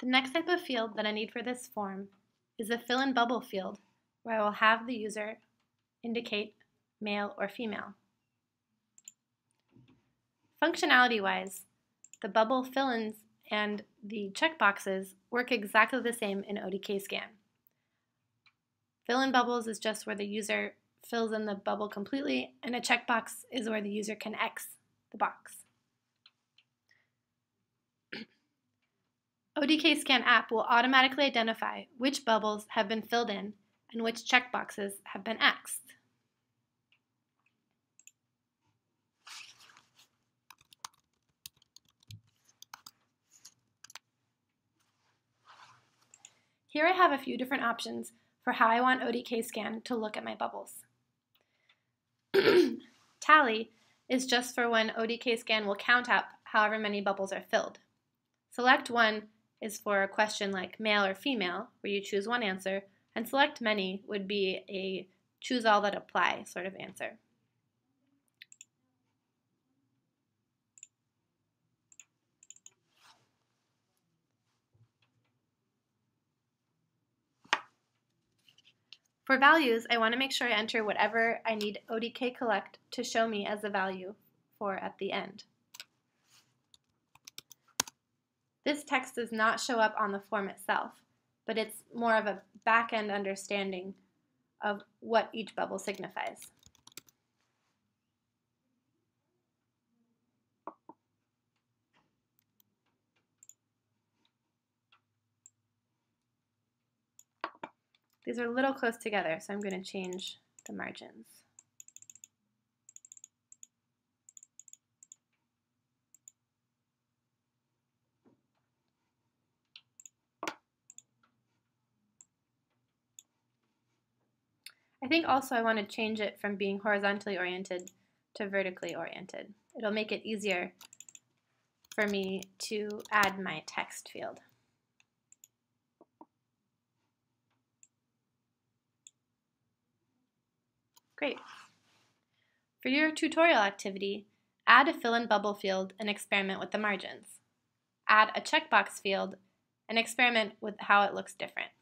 The next type of field that I need for this form is a fill-in bubble field where I will have the user indicate male or female. Functionality-wise, the bubble fill-ins and the checkboxes work exactly the same in ODK Scan. Fill-in bubbles is just where the user fills in the bubble completely, and a checkbox is where the user can X the box. ODK Scan app will automatically identify which bubbles have been filled in and which checkboxes have been Xed. Here I have a few different options for how I want ODK Scan to look at my bubbles. Tally is just for when ODK Scan will count up however many bubbles are filled. Select one is for a question like male or female, where you choose one answer, and select many would be a choose all that apply sort of answer. For values, I want to make sure I enter whatever I need ODK collect to show me as a value for at the end. This text does not show up on the form itself, but it's more of a back-end understanding of what each bubble signifies. These are a little close together, so I'm going to change the margins. I think also I want to change it from being horizontally oriented to vertically oriented. It'll make it easier for me to add my text field. Great. For your tutorial activity, add a fill-in bubble field and experiment with the margins. Add a checkbox field and experiment with how it looks different.